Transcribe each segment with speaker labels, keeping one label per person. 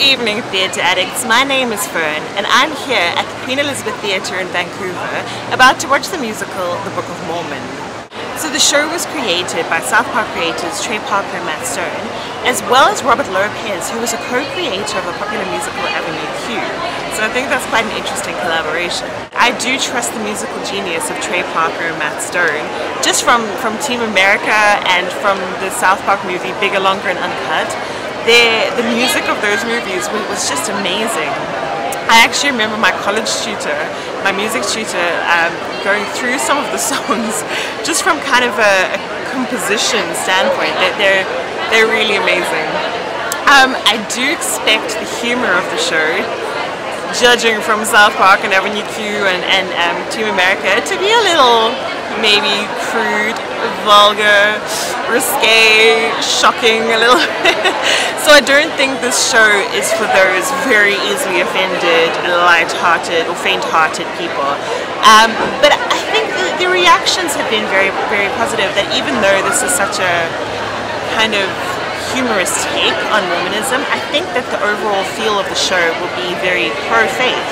Speaker 1: evening, theatre addicts. My name is Fern, and I'm here at the Queen Elizabeth Theatre in Vancouver, about to watch the musical The Book of Mormon. So the show was created by South Park creators Trey Parker and Matt Stone, as well as Robert Lopez, who was a co-creator of the popular musical Avenue Q. So I think that's quite an interesting collaboration. I do trust the musical genius of Trey Parker and Matt Stone, just from, from Team America and from the South Park movie Bigger, Longer and Uncut. The, the music of those movies was just amazing. I actually remember my college tutor, my music tutor, um, going through some of the songs just from kind of a, a composition standpoint. They're, they're, they're really amazing. Um, I do expect the humor of the show, judging from South Park and Avenue Q and, and um, Team America, to be a little maybe crude, vulgar, risque, shocking a little bit. so I don't think this show is for those very easily offended, light-hearted or faint-hearted people. Um, but I think the, the reactions have been very, very positive that even though this is such a kind of humorous take on Mormonism, I think that the overall feel of the show will be very pro-faith.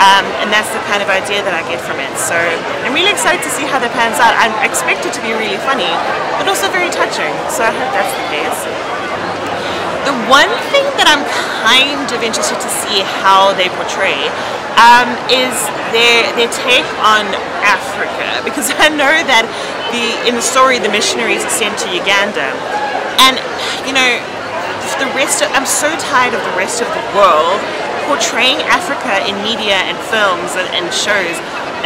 Speaker 1: Um, and that's the kind of idea that I get from it. So I'm really excited to see how that pans out. I expect it to be really funny, but also very touching. So I hope that's the case. The one thing that I'm kind of interested to see how they portray um, is their their take on Africa, because I know that the in the story the missionaries are sent to Uganda, and you know the rest of, I'm so tired of the rest of the world portraying Africa in media and films and, and shows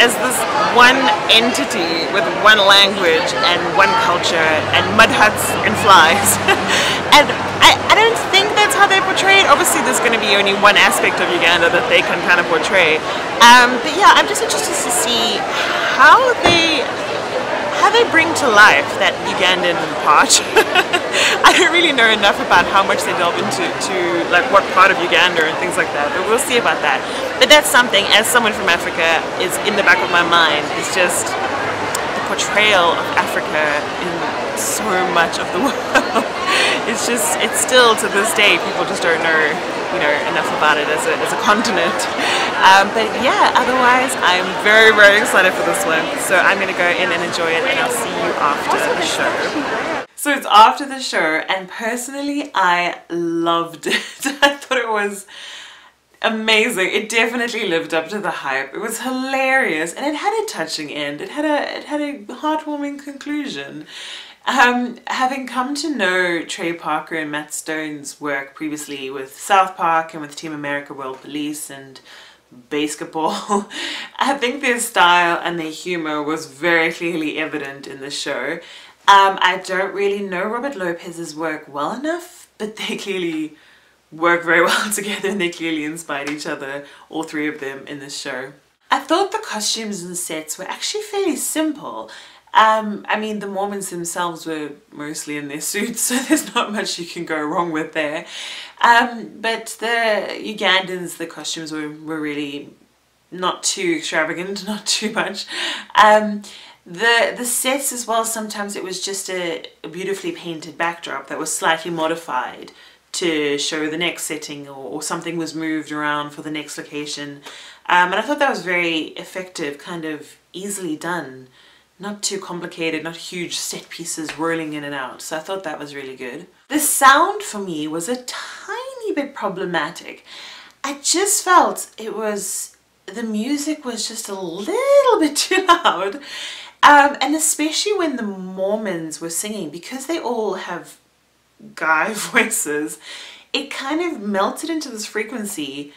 Speaker 1: as this one entity with one language and one culture and mud huts and flies. and I, I don't think that's how they portray it. Obviously there's going to be only one aspect of Uganda that they can kind of portray. Um, but yeah, I'm just interested to see how they how they bring to life that Ugandan part. I don't really know enough about how much they delve into to like what part of Uganda and things like that, but we'll see about that. But that's something, as someone from Africa, is in the back of my mind, It's just the portrayal of Africa in so much of the world. it's just, it's still to this day, people just don't know you know enough about it as a, as a continent. Um, but yeah otherwise I'm very very excited for this one. So I'm gonna go in and enjoy it and I'll see you after the show. So it's after the show and personally I loved it. I thought it was amazing. It definitely lived up to the hype. It was hilarious and it had a touching end. It had a it had a heartwarming conclusion um, having come to know Trey Parker and Matt Stone's work previously with South Park and with Team America World Police and BASEketball, I think their style and their humor was very clearly evident in the show. Um, I don't really know Robert Lopez's work well enough, but they clearly work very well together and they clearly inspired each other, all three of them, in this show. I thought the costumes and the sets were actually fairly simple um, I mean, the Mormons themselves were mostly in their suits, so there's not much you can go wrong with there. Um, but the Ugandans, the costumes were, were really not too extravagant, not too much. Um, the the sets as well, sometimes it was just a, a, beautifully painted backdrop that was slightly modified to show the next setting or, or something was moved around for the next location. Um, and I thought that was very effective, kind of easily done not too complicated, not huge set pieces whirling in and out. So I thought that was really good. The sound for me was a tiny bit problematic. I just felt it was, the music was just a little bit too loud. Um, and especially when the Mormons were singing, because they all have guy voices, it kind of melted into this frequency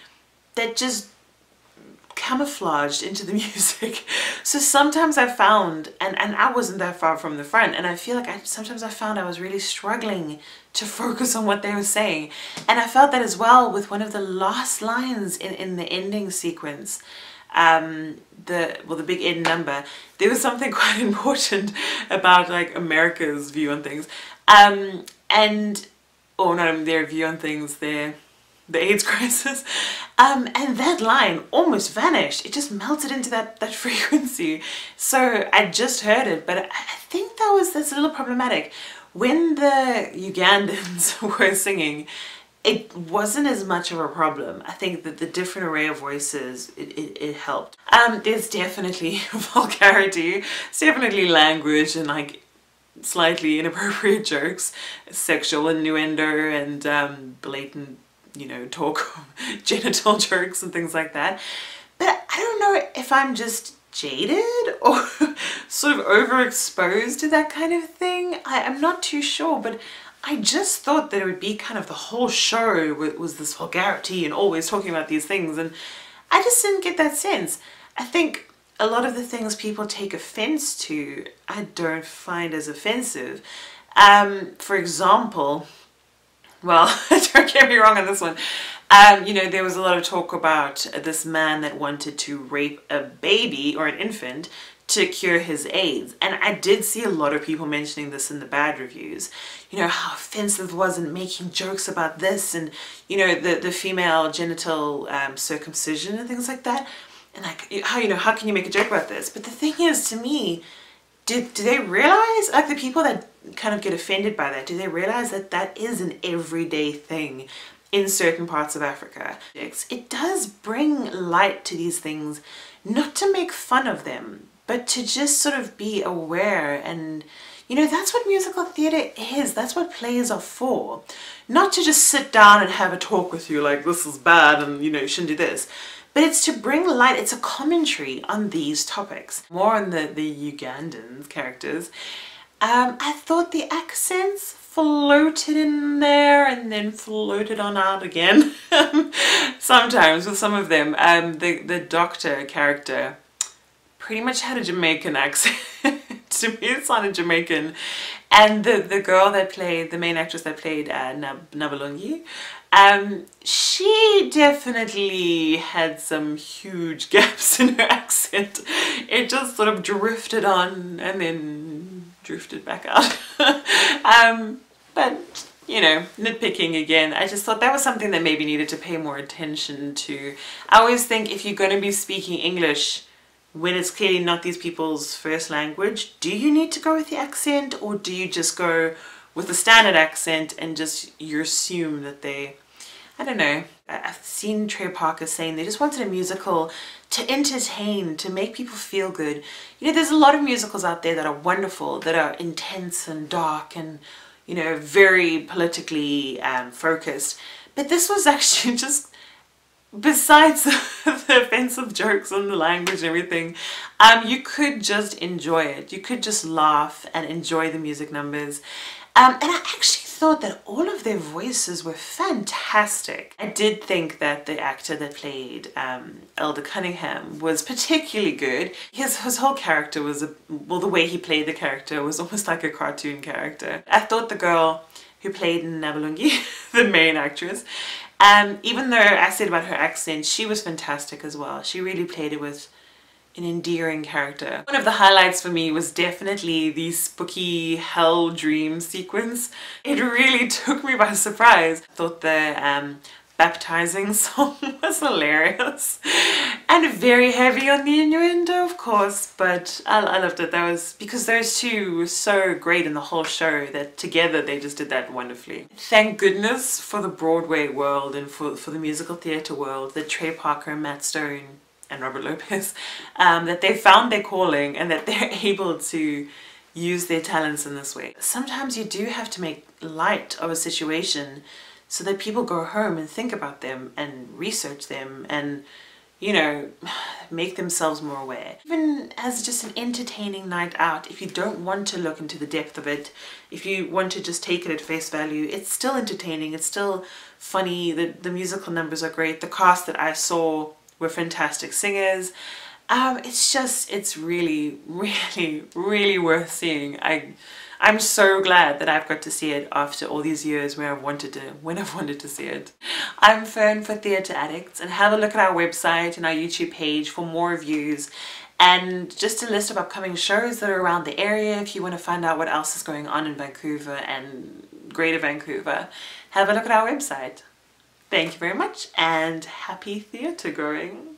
Speaker 1: that just camouflaged into the music. So sometimes I found, and, and I wasn't that far from the front, and I feel like I sometimes I found I was really struggling to focus on what they were saying. And I felt that as well with one of the last lines in, in the ending sequence. Um, the well the big end number there was something quite important about like America's view on things um, and or not their view on things their the AIDS crisis. Um, and that line almost vanished. It just melted into that, that frequency. So I just heard it, but I think that was that's a little problematic. When the Ugandans were singing, it wasn't as much of a problem. I think that the different array of voices, it, it, it helped. Um, there's definitely vulgarity, it's definitely language and like slightly inappropriate jokes, sexual innuendo and um, blatant, you know, talk, genital jokes and things like that. But I don't know if I'm just jaded or sort of overexposed to that kind of thing. I, am not too sure, but I just thought that it would be kind of the whole show was this vulgarity and always talking about these things and I just didn't get that sense. I think a lot of the things people take offense to I don't find as offensive. Um, for example, well, don't get me wrong on this one. Um, you know, there was a lot of talk about this man that wanted to rape a baby or an infant to cure his AIDS. And I did see a lot of people mentioning this in the bad reviews. You know, how offensive was and making jokes about this and, you know, the, the female genital um, circumcision and things like that. And like, how, you know, how can you make a joke about this? But the thing is, to me, do, do they realize, like the people that kind of get offended by that, do they realize that that is an everyday thing in certain parts of Africa? It does bring light to these things, not to make fun of them, but to just sort of be aware and you know that's what musical theatre is. That's what plays are for. Not to just sit down and have a talk with you like this is bad and you know you shouldn't do this. But it's to bring light. It's a commentary on these topics. More on the the ugandan characters um, I thought the accents floated in there and then floated on out again sometimes with some of them um, the the doctor character pretty much had a Jamaican accent. to me it sounded Jamaican. And the, the girl that played, the main actress that played uh, Nab Nabulungi, um, she definitely had some huge gaps in her accent. It just sort of drifted on and then drifted back out. um, but you know, nitpicking again, I just thought that was something that maybe needed to pay more attention to. I always think if you're going to be speaking English, when it's clearly not these people's first language, do you need to go with the accent or do you just go with the standard accent and just you assume that they, I don't know. I've seen Trey Parker saying they just wanted a musical to entertain, to make people feel good. You know, there's a lot of musicals out there that are wonderful, that are intense and dark and, you know, very politically um, focused. But this was actually just besides the offensive jokes and the language and everything, um, you could just enjoy it. You could just laugh and enjoy the music numbers. Um, and I actually thought that all of their voices were fantastic. I did think that the actor that played um, Elder Cunningham was particularly good. His, his whole character was, a, well, the way he played the character was almost like a cartoon character. I thought the girl who played Nabulungi, the main actress, um, even though I said about her accent, she was fantastic as well. She really played it with an endearing character. One of the highlights for me was definitely the spooky hell dream sequence. It really took me by surprise. I thought the um, baptizing song was hilarious and very heavy on the innuendo of course but I, I, loved it that was because those two were so great in the whole show that together they just did that wonderfully thank goodness for the Broadway world and for, for the musical theatre world that Trey Parker and Matt Stone and Robert Lopez um, that they found their calling and that they're able to use their talents in this way. Sometimes you do have to make light of a situation so that people go home and think about them and research them and you know make themselves more aware. Even as just an entertaining night out if you don't want to look into the depth of it if you want to just take it at face value it's still entertaining it's still funny the, the musical numbers are great the cast that I saw were fantastic singers um, it's just it's really really really worth seeing I I'm so glad that I've got to see it after all these years where I've wanted to, when I've wanted to see it. I'm Fern for Theatre Addicts and have a look at our website and our YouTube page for more reviews and just a list of upcoming shows that are around the area if you want to find out what else is going on in Vancouver and Greater Vancouver. Have a look at our website. Thank you very much and happy theatre going.